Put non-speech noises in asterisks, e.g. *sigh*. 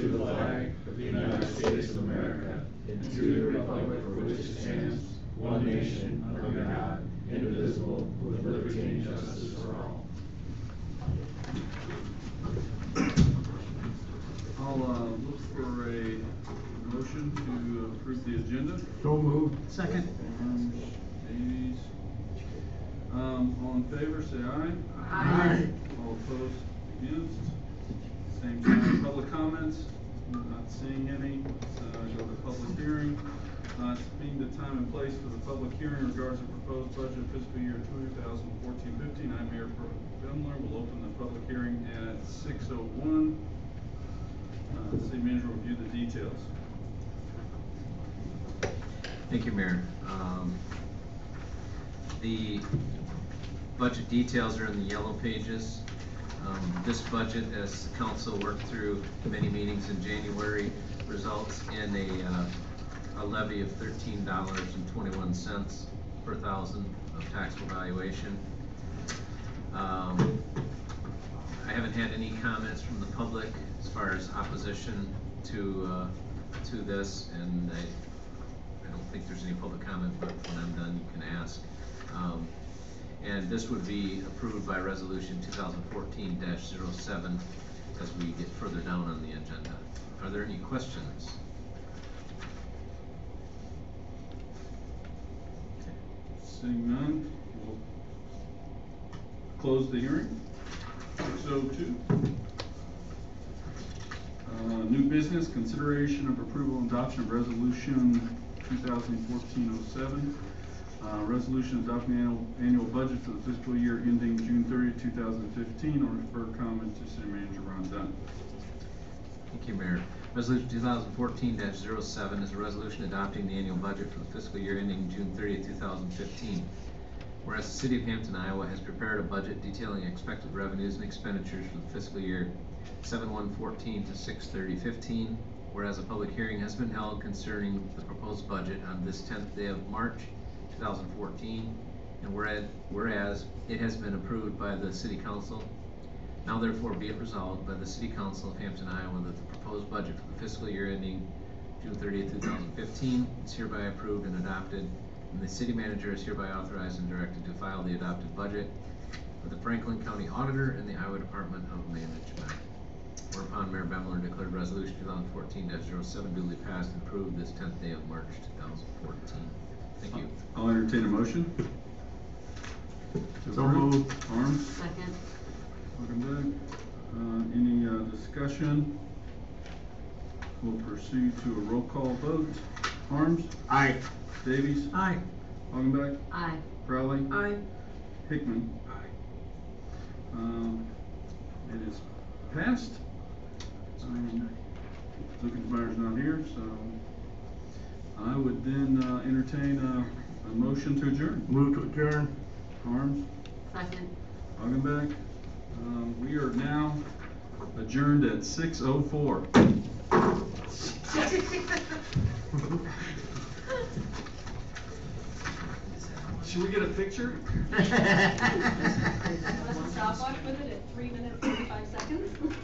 to the flag of the United States of America and to the republic for which it stands, one nation, under God, indivisible, with liberty and justice for all. I'll, uh, look for a motion to approve the agenda. So moved. Second. Arms, Davies. Um, all in favor, say aye. Aye. All opposed, against. Same sign, public comments, not seeing any, so I go to public hearing. Uh, being the time and place for the public hearing in regards to proposed budget fiscal year 2014-15. I'm Mayor Pro We'll open the public hearing at six oh one. Uh, city manager will review the details. Thank you, Mayor. Um, The budget details are in the yellow pages. Um, This budget, as council worked through many meetings in January, results in a, uh, a levy of thirteen dollars and twenty-one cents per thousand of taxable valuation. Um, I haven't had any comments from the public as far as opposition to, uh, to this, and I, I don't think there's any public comment, but when I'm done, you can ask. And this would be approved by resolution two thousand fourteen 7 as we get further down on the agenda. Are there any questions? Seeing none, we'll close the hearing. Six oh two. Uh, new business, consideration of approval and adoption of resolution 2014-07. Uh, resolution adopting annual, annual budget for the fiscal year ending June 30, thousand fifteen. I'll refer comment to city manager Ron Dunn. Thank you, Mayor. Resolution two thousand fourteen 7 is a resolution adopting the annual budget for the fiscal year ending June 30, two thousand fifteen. Whereas the city of Hampton, Iowa has prepared a budget detailing expected revenues and expenditures for the fiscal year seven one fourteen to six thirty fifteen. Whereas a public hearing has been held concerning the proposed budget on this tenth day of March, two thousand fourteen. And whereas, whereas it has been approved by the city council now therefore be it resolved by the City Council of Hampton, Iowa, that the proposed budget for the fiscal year ending June thirtieth, two thousand fifteen is hereby approved and adopted, and the city manager is hereby authorized and directed to file the adopted budget with the Franklin County Auditor and the Iowa Department of Management. Whereupon Mayor Bemler declared resolution two thousand fourteen 7 duly passed and approved this tenth day of March, two thousand fourteen. Thank you. I'll entertain a motion. So moved. Arms? Second. Welcome back. Uh, any, uh, discussion? We'll proceed to a roll call vote. Arms? Aye. Davies? Aye. Augenbeck? Aye. Crowley? Aye. Hickman? Aye. Um, it is passed. Um, Lucas Meyer's not here, so I would then, uh, entertain a, a motion to adjourn. Move to adjourn. Arms? Second. Augenbeck? Um, we are now adjourned at six oh four. *laughs* Should we get a picture? Want a stopwatch with it at three minutes, thirty-five seconds?